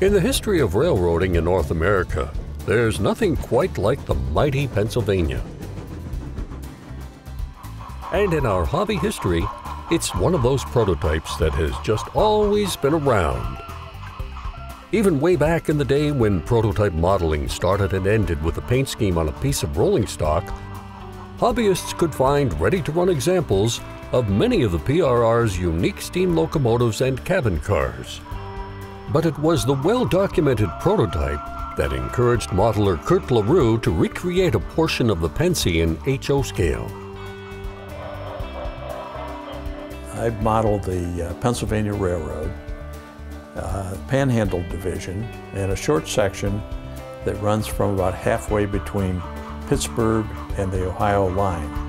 In the history of railroading in North America, there's nothing quite like the mighty Pennsylvania. And in our hobby history, it's one of those prototypes that has just always been around. Even way back in the day when prototype modeling started and ended with a paint scheme on a piece of rolling stock, hobbyists could find ready-to-run examples of many of the PRR's unique steam locomotives and cabin cars but it was the well-documented prototype that encouraged modeler Curt LaRue to recreate a portion of the Pennsy in HO scale. I modeled the uh, Pennsylvania Railroad, uh, Panhandle Division, and a short section that runs from about halfway between Pittsburgh and the Ohio line.